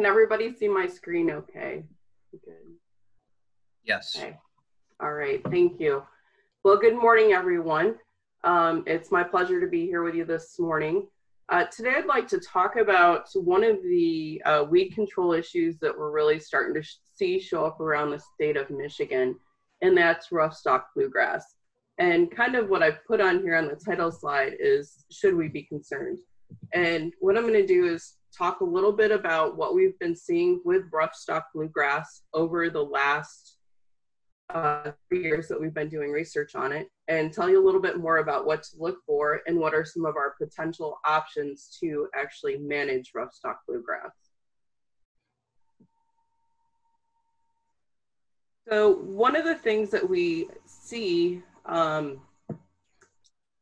Can everybody see my screen okay? Good. Yes. Okay. All right, thank you. Well, good morning, everyone. Um, it's my pleasure to be here with you this morning. Uh, today, I'd like to talk about one of the uh, weed control issues that we're really starting to see show up around the state of Michigan, and that's rough stalk bluegrass. And kind of what I've put on here on the title slide is Should we be concerned? And what I'm going to do is talk a little bit about what we've been seeing with rough stalk bluegrass over the last uh, three years that we've been doing research on it and tell you a little bit more about what to look for and what are some of our potential options to actually manage rough stalk bluegrass. So one of the things that we see um,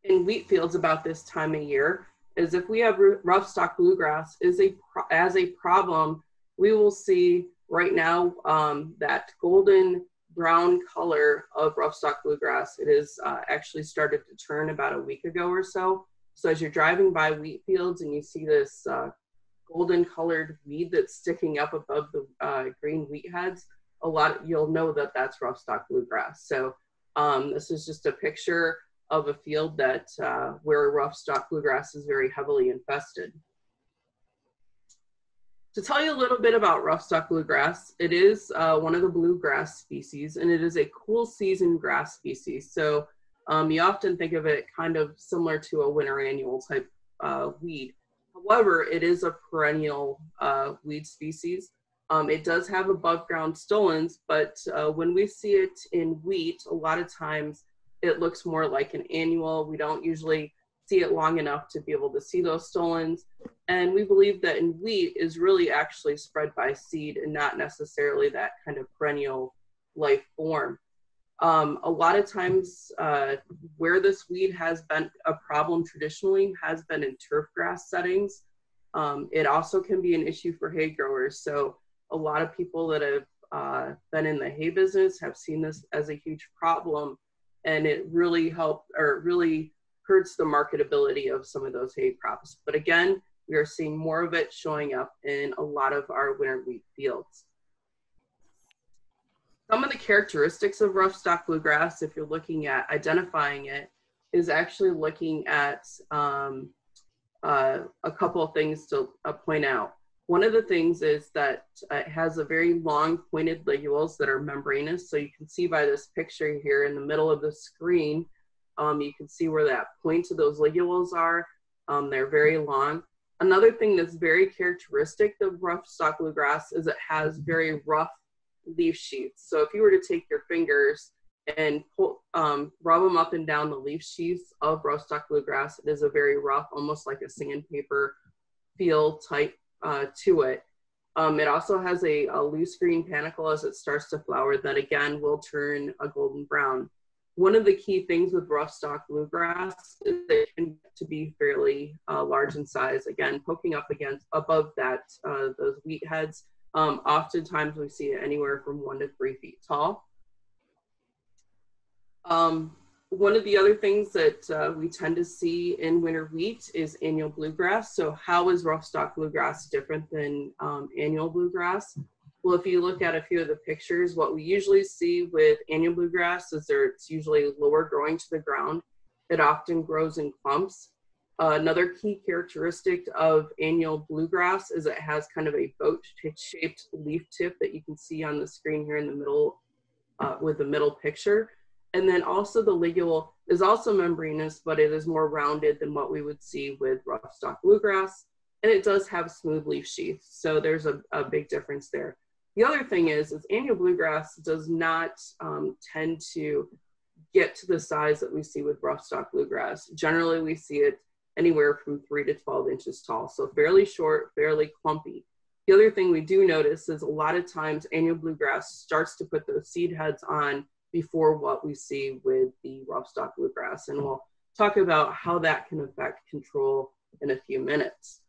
in wheat fields about this time of year is if we have rough stalk bluegrass is a as a problem, we will see right now um, that golden brown color of rough stalk bluegrass. It is uh, actually started to turn about a week ago or so. So as you're driving by wheat fields and you see this uh, golden colored weed that's sticking up above the uh, green wheat heads, a lot you'll know that that's rough stalk bluegrass. So um, this is just a picture of a field that uh, where rough stalk bluegrass is very heavily infested. To tell you a little bit about rough stalk bluegrass, it is uh, one of the bluegrass species and it is a cool season grass species. So um, you often think of it kind of similar to a winter annual type uh, weed. However, it is a perennial uh, weed species. Um, it does have above ground stolons, but uh, when we see it in wheat, a lot of times it looks more like an annual. We don't usually see it long enough to be able to see those stolons. And we believe that in wheat is really actually spread by seed and not necessarily that kind of perennial life form. Um, a lot of times uh, where this weed has been a problem traditionally has been in turf grass settings. Um, it also can be an issue for hay growers. So a lot of people that have uh, been in the hay business have seen this as a huge problem and it really helped or really hurts the marketability of some of those hay crops. But again, we are seeing more of it showing up in a lot of our winter wheat fields. Some of the characteristics of rough stalk bluegrass, if you're looking at identifying it, is actually looking at um, uh, a couple of things to uh, point out. One of the things is that it has a very long pointed ligules that are membranous. So you can see by this picture here in the middle of the screen, um, you can see where that point of those ligules are. Um, they're very long. Another thing that's very characteristic of rough stalk bluegrass is it has very rough leaf sheaths. So if you were to take your fingers and pull, um, rub them up and down the leaf sheaths of rough stalk bluegrass, it is a very rough, almost like a sandpaper feel type uh, to it. Um, it also has a, a, loose green panicle as it starts to flower that again will turn a golden brown. One of the key things with rough stalk bluegrass is it can to be fairly uh, large in size. Again, poking up against above that uh, those wheat heads. Um, oftentimes we see it anywhere from one to three feet tall. Um, one of the other things that uh, we tend to see in winter wheat is annual bluegrass. So how is rough stalk bluegrass different than um, annual bluegrass? Well, if you look at a few of the pictures, what we usually see with annual bluegrass is there it's usually lower growing to the ground. It often grows in clumps. Uh, another key characteristic of annual bluegrass is it has kind of a boat-shaped leaf tip that you can see on the screen here in the middle uh, with the middle picture. And then also the ligule is also membranous, but it is more rounded than what we would see with rough stalk bluegrass. And it does have smooth leaf sheaths. So there's a, a big difference there. The other thing is, is annual bluegrass does not um, tend to get to the size that we see with rough stalk bluegrass. Generally, we see it anywhere from three to 12 inches tall. So fairly short, fairly clumpy. The other thing we do notice is a lot of times annual bluegrass starts to put those seed heads on before what we see with the rough stalk bluegrass. And we'll talk about how that can affect control in a few minutes.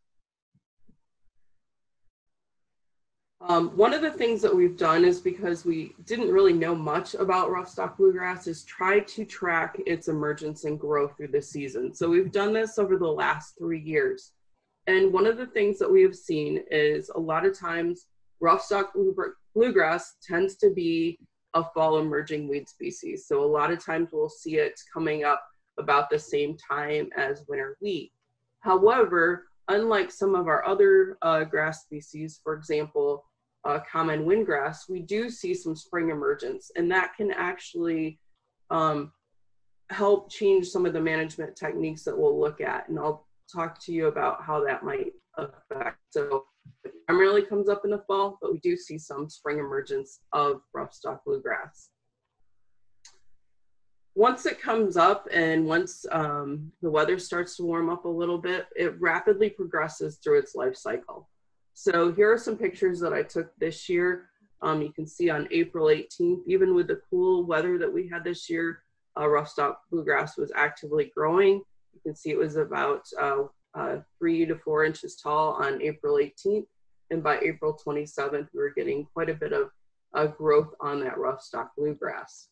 Um, one of the things that we've done is because we didn't really know much about rough stalk bluegrass is try to track its emergence and growth through the season. So we've done this over the last three years. And one of the things that we have seen is a lot of times rough stalk bluegrass tends to be a fall emerging weed species. So a lot of times we'll see it coming up about the same time as winter wheat. However, unlike some of our other uh, grass species, for example, uh, common windgrass, we do see some spring emergence, and that can actually um, help change some of the management techniques that we'll look at. And I'll talk to you about how that might affect. So primarily comes up in the fall, but we do see some spring emergence of rough stalk bluegrass. Once it comes up and once um, the weather starts to warm up a little bit, it rapidly progresses through its life cycle. So here are some pictures that I took this year. Um, you can see on April 18th, even with the cool weather that we had this year, uh, rough stalk bluegrass was actively growing. You can see it was about uh, uh, three to four inches tall on April 18th. And by April 27th, we were getting quite a bit of uh, growth on that rough stalk bluegrass.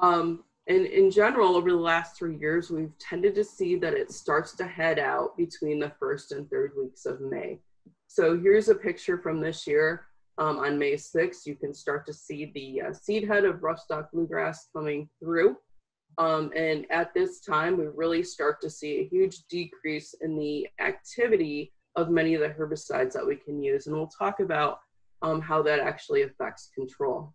Um, and in general, over the last three years, we've tended to see that it starts to head out between the first and third weeks of May. So here's a picture from this year. Um, on May 6th, you can start to see the uh, seed head of rough stalk bluegrass coming through. Um, and at this time, we really start to see a huge decrease in the activity of many of the herbicides that we can use. And we'll talk about um, how that actually affects control.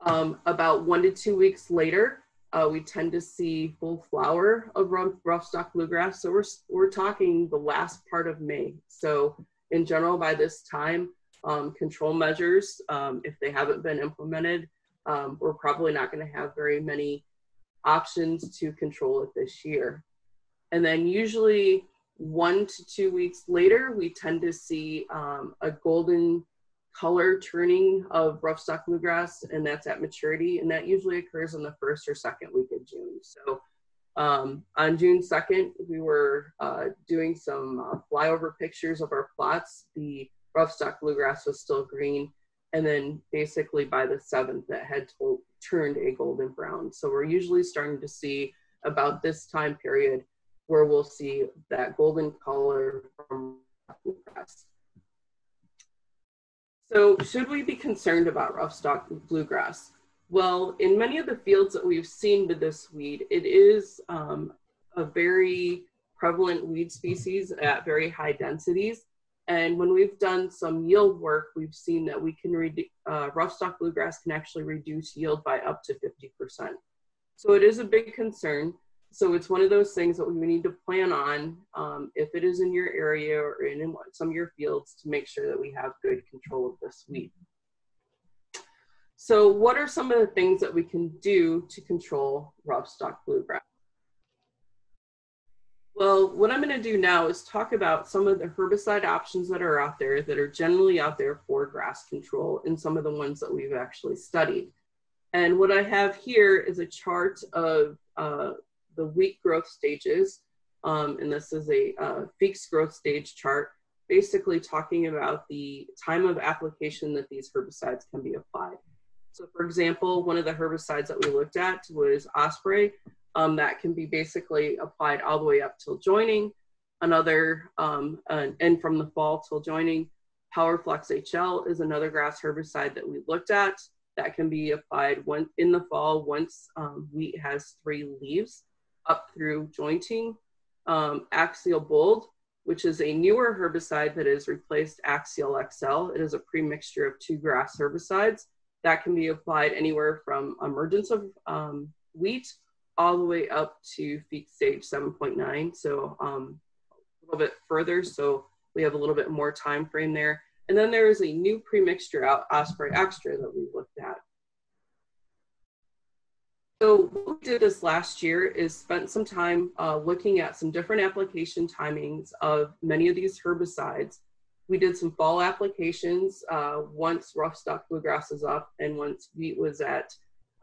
Um, about one to two weeks later, uh, we tend to see full flower of rough, rough stalk bluegrass. So we're, we're talking the last part of May. So in general, by this time, um, control measures, um, if they haven't been implemented, um, we're probably not going to have very many options to control it this year. And then usually one to two weeks later, we tend to see um, a golden color turning of rough stalk bluegrass, and that's at maturity. And that usually occurs in the first or second week of June. So um, on June 2nd, we were uh, doing some uh, flyover pictures of our plots. The rough stalk bluegrass was still green, and then basically by the seventh that had to, turned a golden brown. So we're usually starting to see about this time period where we'll see that golden color from bluegrass. So should we be concerned about rough stalk bluegrass? Well, in many of the fields that we've seen with this weed, it is um, a very prevalent weed species at very high densities. And when we've done some yield work, we've seen that we can reduce, uh, rough stalk bluegrass can actually reduce yield by up to 50%. So it is a big concern. So it's one of those things that we need to plan on um, if it is in your area or in some of your fields to make sure that we have good control of this weed. So what are some of the things that we can do to control rough stalk bluegrass? Well, what I'm going to do now is talk about some of the herbicide options that are out there that are generally out there for grass control and some of the ones that we've actually studied. And what I have here is a chart of uh, the wheat growth stages. Um, and this is a uh, Feekes growth stage chart, basically talking about the time of application that these herbicides can be applied. So for example, one of the herbicides that we looked at was Osprey, um, that can be basically applied all the way up till jointing. Another, um, and from the fall till jointing, PowerFlex HL is another grass herbicide that we looked at that can be applied when, in the fall once um, wheat has three leaves up through jointing. Um, Axial Bold, which is a newer herbicide that has replaced Axial XL. It is a premixture of two grass herbicides that can be applied anywhere from emergence of um, wheat all the way up to Feekes stage 7.9. So um, a little bit further. So we have a little bit more time frame there. And then there is a new premixture out Osprey Extra that we looked at. So what we did this last year is spent some time uh, looking at some different application timings of many of these herbicides. We did some fall applications uh, once rough stalk bluegrass is up and once wheat was at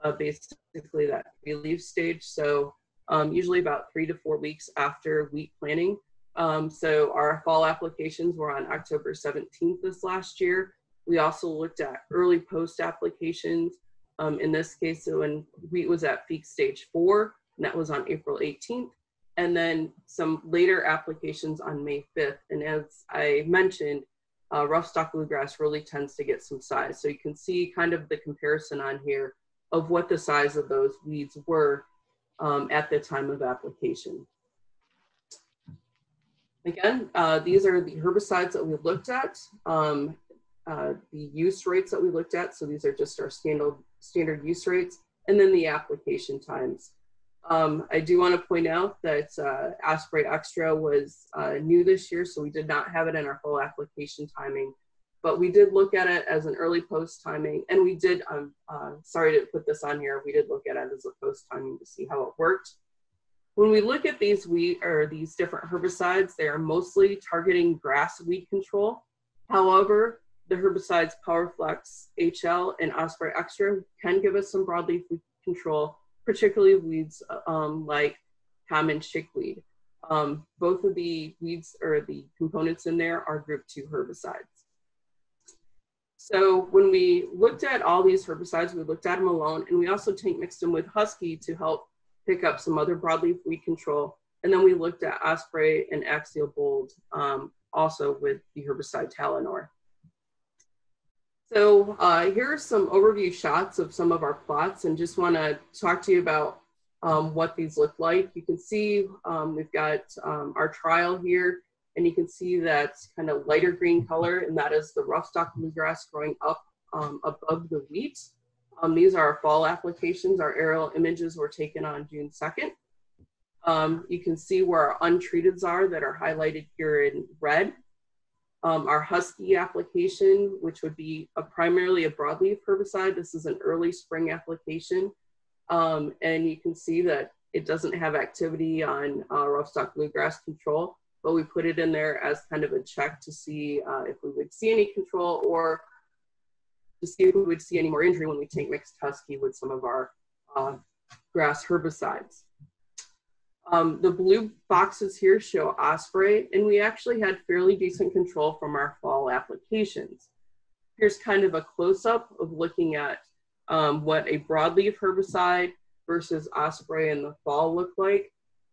uh, basically that relief stage. So um, usually about three to four weeks after wheat planting. Um, so our fall applications were on October 17th this last year. We also looked at early post applications. Um, in this case, so when wheat was at Feekes stage four, and that was on April 18th. And then some later applications on May 5th. And as I mentioned, uh, rough stalk bluegrass really tends to get some size. So you can see kind of the comparison on here of what the size of those weeds were um, at the time of application. Again, uh, these are the herbicides that we looked at, um, uh, the use rates that we looked at. So these are just our standard, standard use rates, and then the application times. Um, I do want to point out that uh, Osprey Extra was uh, new this year, so we did not have it in our full application timing. But we did look at it as an early post timing, and we did, um, uh, sorry to put this on here, we did look at it as a post timing to see how it worked. When we look at these weed or these different herbicides, they are mostly targeting grass weed control. However, the herbicides PowerFlex HL and Osprey Extra can give us some broadleaf weed control particularly weeds um, like common chickweed. Um, both of the weeds or the components in there are group two herbicides. So when we looked at all these herbicides, we looked at them alone and we also tank mixed them with Husky to help pick up some other broadleaf weed control. And then we looked at Osprey and Axial Bold um, also with the herbicide Talinor. So uh, here are some overview shots of some of our plots and just want to talk to you about um, what these look like. You can see um, we've got um, our trial here and you can see that kind of lighter green color and that is the rough stalk bluegrass growing up um, above the wheat. Um, these are our fall applications. Our aerial images were taken on June 2nd. Um, you can see where our untreateds are that are highlighted here in red. Um, our Husky application, which would be a primarily a broadleaf herbicide. This is an early spring application. Um, and you can see that it doesn't have activity on uh, rough stock bluegrass control, but we put it in there as kind of a check to see uh, if we would see any control or to see if we would see any more injury when we tank mixed Husky with some of our uh, grass herbicides. Um, the blue boxes here show Osprey, and we actually had fairly decent control from our fall applications. Here's kind of a close-up of looking at um, what a broadleaf herbicide versus Osprey in the fall look like.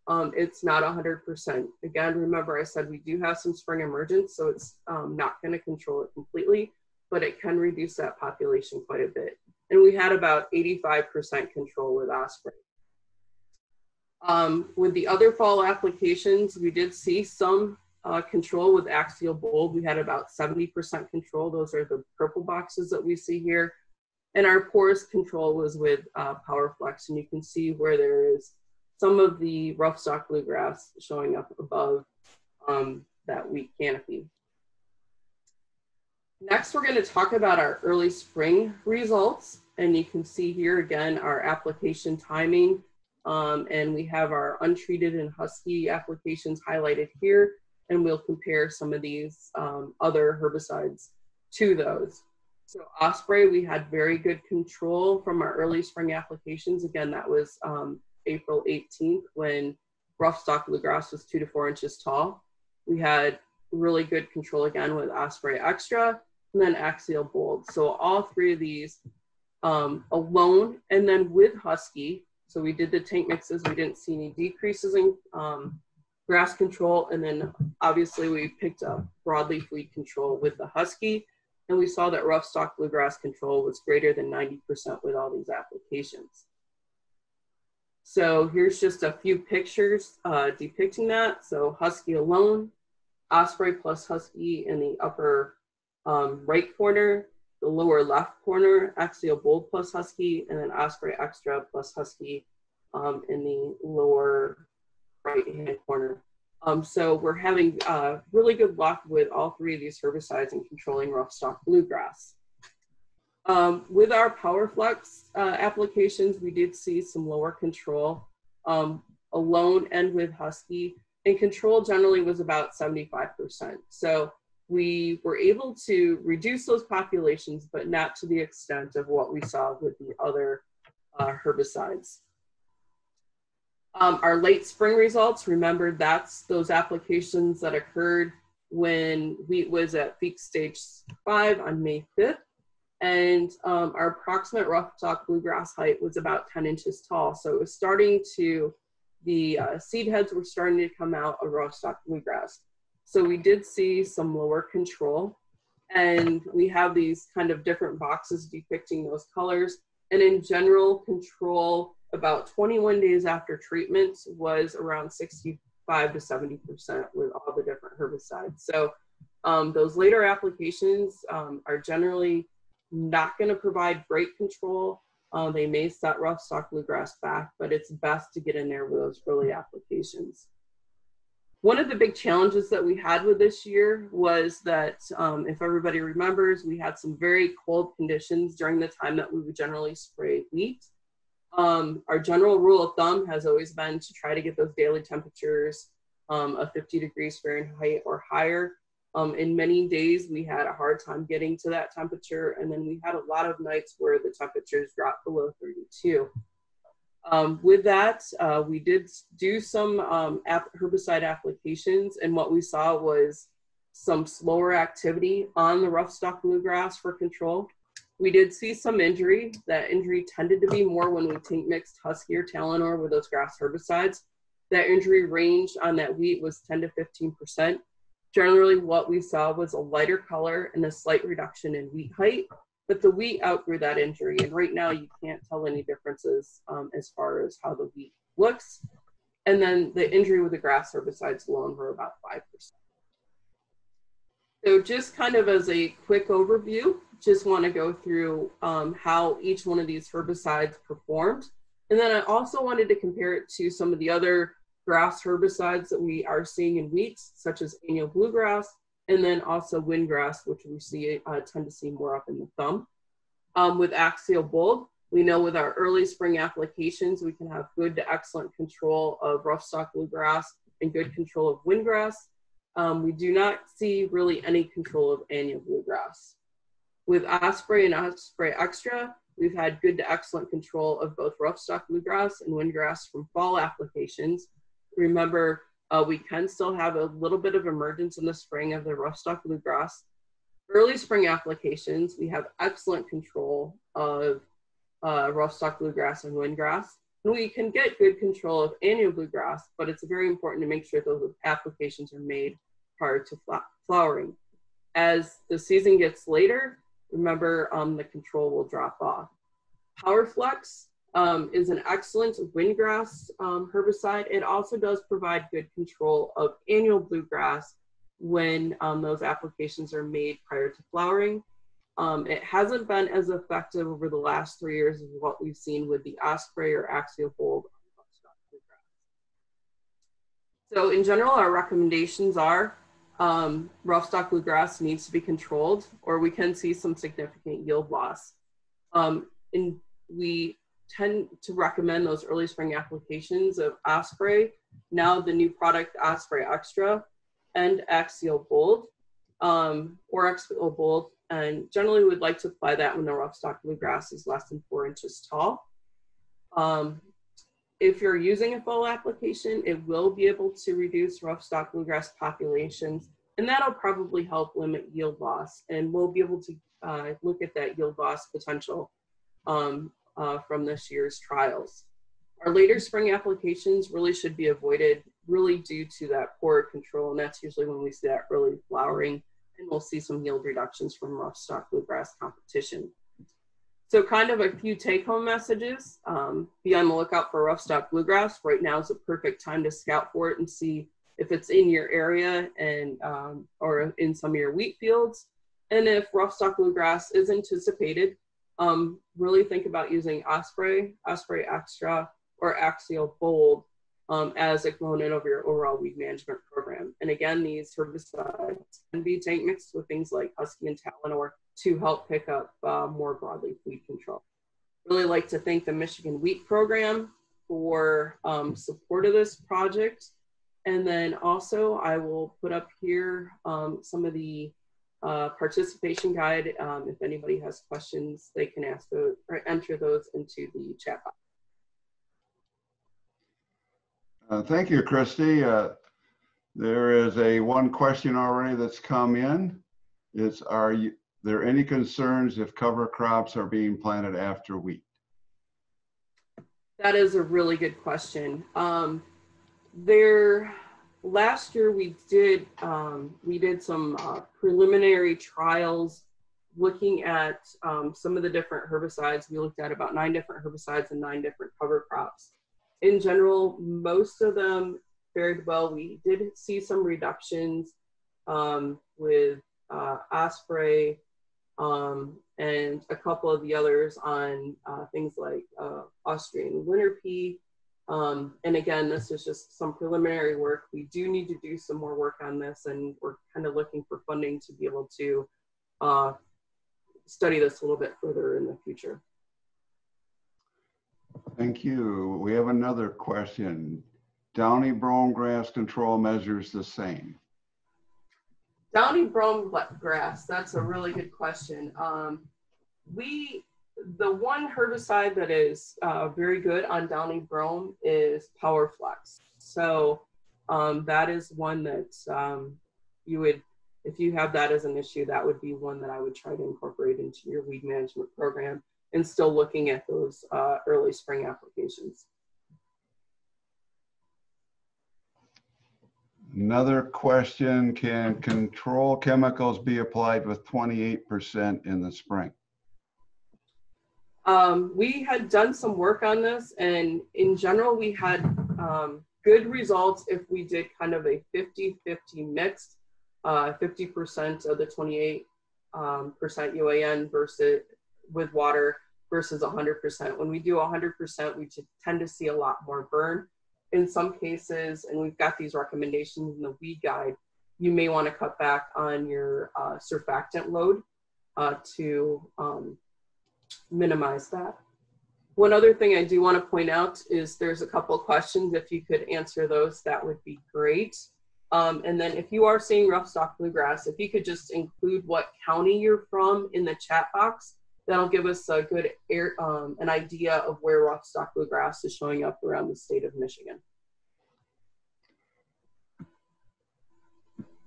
Um, it's not 100%. Again, remember I said we do have some spring emergence, so it's um, not going to control it completely, but it can reduce that population quite a bit. And we had about 85% control with Osprey. Um, with the other fall applications, we did see some uh, control with axial bold. We had about 70% control. Those are the purple boxes that we see here. And our poorest control was with uh, PowerFlex. And you can see where there is some of the rough stalk bluegrass showing up above um, that wheat canopy. Next, we're going to talk about our early spring results. And you can see here again our application timing um, and we have our untreated and husky applications highlighted here. And we'll compare some of these um, other herbicides to those. So Osprey, we had very good control from our early spring applications. Again, that was um, April 18th when rough stalk bluegrass was two to four inches tall. We had really good control again with Osprey Extra and then Axial Bold. So all three of these um, alone and then with Husky, so we did the tank mixes. We didn't see any decreases in um, grass control. And then obviously we picked up broadleaf weed control with the Husky. And we saw that rough stalk bluegrass control was greater than 90% with all these applications. So here's just a few pictures uh, depicting that. So Husky alone, Osprey plus Husky in the upper um, right corner, the lower left corner, Axial Bold plus Husky, and then Osprey Extra plus Husky um, in the lower right hand corner. Um, so we're having uh, really good luck with all three of these herbicides in controlling rough stalk bluegrass. Um, with our PowerFlex uh, applications, we did see some lower control um, alone and with Husky, and control generally was about 75%. So we were able to reduce those populations, but not to the extent of what we saw with the other uh, herbicides. Um, our late spring results, remember that's those applications that occurred when wheat was at Feekes stage five on May 5th. And um, our approximate rough stalk bluegrass height was about 10 inches tall. So it was starting to, the uh, seed heads were starting to come out of rough stalk bluegrass. So we did see some lower control and we have these kind of different boxes depicting those colors. And in general, control about 21 days after treatment was around 65 to 70% with all the different herbicides. So um, those later applications um, are generally not going to provide great control. Uh, they may set rough stalk bluegrass back, but it's best to get in there with those early applications. One of the big challenges that we had with this year was that, um, if everybody remembers, we had some very cold conditions during the time that we would generally spray wheat. Um, our general rule of thumb has always been to try to get those daily temperatures um, of 50 degrees Fahrenheit or higher. Um, in many days, we had a hard time getting to that temperature, and then we had a lot of nights where the temperatures dropped below 32. Um, with that, uh, we did do some um, herbicide applications, and what we saw was some slower activity on the rough stalk bluegrass for control. We did see some injury. That injury tended to be more when we tank mixed Husky or Talinor with those grass herbicides. That injury range on that wheat was 10 to 15 percent Generally, what we saw was a lighter color and a slight reduction in wheat height, but the wheat outgrew that injury. And right now, you can't tell any differences um, as far as how the wheat looks. And then the injury with the grass herbicides alone were about 5%. So just kind of as a quick overview, just want to go through um, how each one of these herbicides performed. And then I also wanted to compare it to some of the other grass herbicides that we are seeing in wheats, such as annual bluegrass, and then also windgrass, which we see uh, tend to see more up in the thumb. Um, with Axial Bold, we know with our early spring applications, we can have good to excellent control of rough stalk bluegrass and good control of windgrass. Um, we do not see really any control of annual bluegrass. With Osprey and Osprey Extra, we've had good to excellent control of both rough stalk bluegrass and windgrass from fall applications, remember uh, we can still have a little bit of emergence in the spring of the rough stalk bluegrass. Early spring applications, we have excellent control of uh, rough stalk bluegrass and windgrass. We can get good control of annual bluegrass, but it's very important to make sure those applications are made prior to flowering. As the season gets later, remember um, the control will drop off. PowerFlex um, is an excellent windgrass um, herbicide. It also does provide good control of annual bluegrass when um, those applications are made prior to flowering. Um, it hasn't been as effective over the last three years as what we've seen with the Osprey or Axial Bold. So in general, our recommendations are um, rough stalk bluegrass needs to be controlled or we can see some significant yield loss. Um, and we tend to recommend those early spring applications of Osprey, now the new product Osprey Extra, and Axial Bold, um, or Axial Bold, and generally we'd like to apply that when the rough stalk bluegrass is less than four inches tall. Um, if you're using a fall application, it will be able to reduce rough stalk bluegrass populations, and that'll probably help limit yield loss. And we'll be able to uh, look at that yield loss potential um, uh, from this year's trials. Our later spring applications really should be avoided really due to that poor control, and that's usually when we see that early flowering, and we'll see some yield reductions from rough stalk bluegrass competition. So kind of a few take-home messages. Um, be on the lookout for rough stalk bluegrass. Right now is a perfect time to scout for it and see if it's in your area and um, or in some of your wheat fields. And if rough stalk bluegrass is anticipated, um, really think about using Osprey, Osprey Extra, or Axial Bold um, as a component of your overall weed management program. And again, these herbicides can be tank mixed with things like Husky and Talinor to help pick up uh, more broadleaf weed control. Really like to thank the Michigan Wheat Program for um, support of this project. And then also I will put up here um, some of the uh, participation guide. Um, if anybody has questions, they can ask those or enter those into the chat box. Uh, thank you, Christy. Uh, there is a one question already that's come in. It's are you there any concerns if cover crops are being planted after wheat? That is a really good question. Um, there, last year we did um, we did some uh, preliminary trials looking at um, some of the different herbicides. We looked at about nine different herbicides and nine different cover crops. In general, most of them fared well. We did see some reductions um, with uh, Osprey um, and a couple of the others on uh, things like uh, Austrian winter pea. Um, and again, this is just some preliminary work. We do need to do some more work on this, and we're kind of looking for funding to be able to uh, study this a little bit further in the future. Thank you. We have another question. Downy brome grass control measures the same. Downy brome grass, that's a really good question. Um, we, the one herbicide that is uh, very good on downy brome is Powerflex. So um, that is one that um, you would, if you have that as an issue, that would be one that I would try to incorporate into your weed management program and still looking at those uh, early spring applications. Another question, can control chemicals be applied with 28% in the spring? Um, we had done some work on this and in general, we had um, good results if we did kind of a 50-50 mix, 50% uh, of the 28% um, UAN versus with water versus 100%. When we do 100%, we tend to see a lot more burn in some cases, and we've got these recommendations in the weed guide, you may want to cut back on your uh, surfactant load uh, to um, minimize that. One other thing I do want to point out is there's a couple questions. If you could answer those, that would be great. Um, and then if you are seeing rough stalk bluegrass, if you could just include what county you're from in the chat box, that'll give us a good air, um, an idea of where rough stalk bluegrass is showing up around the state of Michigan.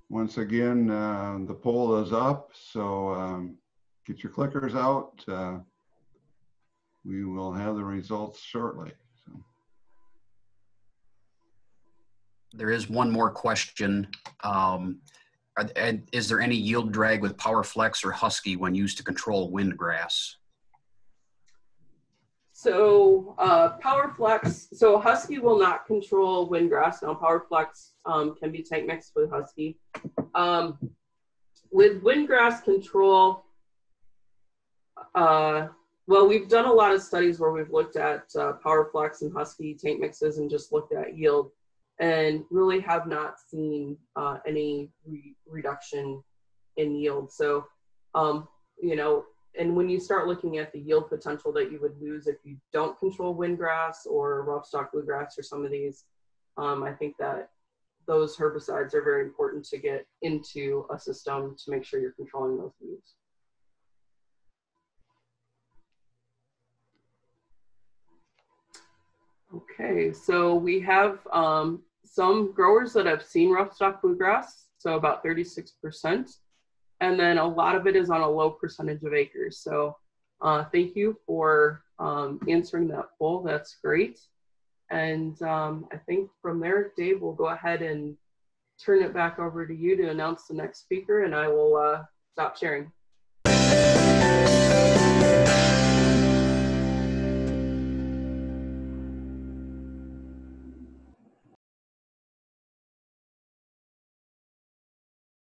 Once again, uh, the poll is up, so um, get your clickers out. Uh, we will have the results shortly. So. There is one more question. Um, are, is there any yield drag with Powerflex or Husky when used to control wind grass? So uh, Powerflex, so Husky will not control wind grass. Now Powerflex um, can be tank mixed with Husky. Um, with windgrass control, uh, well, we've done a lot of studies where we've looked at uh, Powerflex and Husky tank mixes and just looked at yield and really have not seen uh, any re reduction in yield. So, um, you know, and when you start looking at the yield potential that you would lose if you don't control windgrass or rough stalk bluegrass or some of these, um, I think that those herbicides are very important to get into a system to make sure you're controlling those weeds. Okay, so we have um, some growers that have seen rough stalk bluegrass, so about 36%. And then a lot of it is on a low percentage of acres. So uh, thank you for um, answering that poll. That's great. And um, I think from there, Dave, we'll go ahead and turn it back over to you to announce the next speaker, and I will uh, stop sharing.